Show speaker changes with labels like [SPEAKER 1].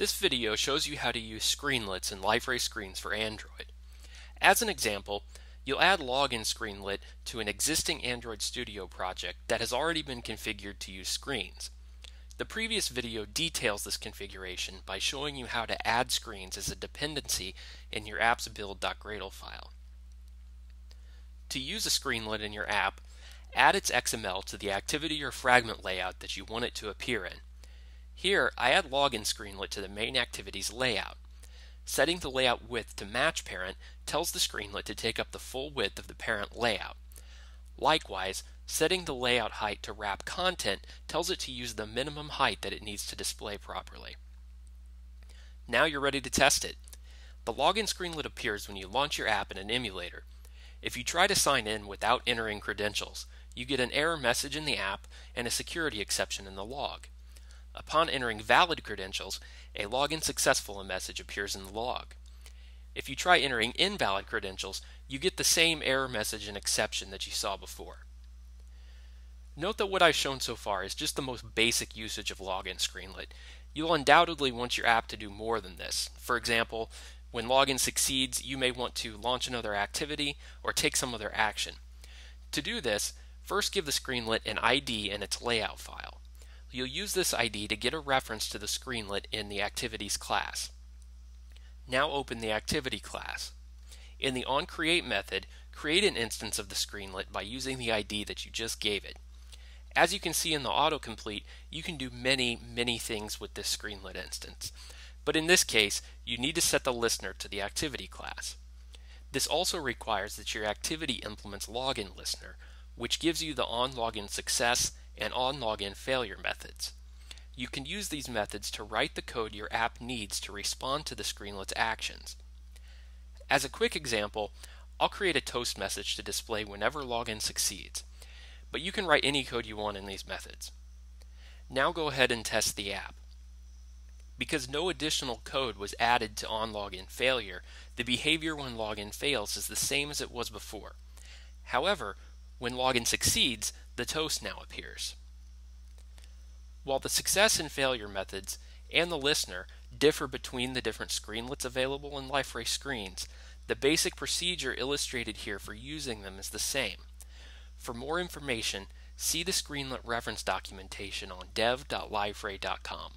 [SPEAKER 1] This video shows you how to use screenlets in Liferay Screens for Android. As an example, you'll add login screenlet to an existing Android Studio project that has already been configured to use screens. The previous video details this configuration by showing you how to add screens as a dependency in your app's build.gradle file. To use a screenlet in your app, add its XML to the activity or fragment layout that you want it to appear in. Here, I add login screenlet to the main activities layout. Setting the layout width to match parent tells the screenlet to take up the full width of the parent layout. Likewise, setting the layout height to wrap content tells it to use the minimum height that it needs to display properly. Now you're ready to test it. The login screenlet appears when you launch your app in an emulator. If you try to sign in without entering credentials, you get an error message in the app and a security exception in the log. Upon entering valid credentials, a login successful message appears in the log. If you try entering invalid credentials, you get the same error message and exception that you saw before. Note that what I've shown so far is just the most basic usage of login screenlet. You'll undoubtedly want your app to do more than this. For example, when login succeeds, you may want to launch another activity or take some other action. To do this, first give the screenlet an ID and its layout file. You'll use this ID to get a reference to the screenlet in the Activities class. Now open the Activity class. In the onCreate method, create an instance of the screenlet by using the ID that you just gave it. As you can see in the autocomplete, you can do many, many things with this screenlet instance. But in this case, you need to set the listener to the activity class. This also requires that your activity implements login listener, which gives you the on login success and on login failure methods. You can use these methods to write the code your app needs to respond to the screenlet's actions. As a quick example, I'll create a toast message to display whenever login succeeds, but you can write any code you want in these methods. Now go ahead and test the app. Because no additional code was added to on login failure, the behavior when login fails is the same as it was before. However, when login succeeds, the toast now appears. While the success and failure methods and the listener differ between the different screenlets available in Liferay screens, the basic procedure illustrated here for using them is the same. For more information, see the screenlet reference documentation on dev.liferay.com.